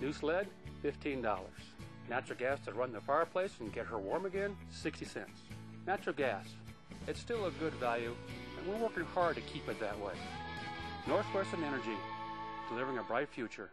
New sled, $15. Natural gas to run the fireplace and get her warm again, 60 cents. Natural gas, it's still a good value, and we're working hard to keep it that way. Northwestern Energy, delivering a bright future.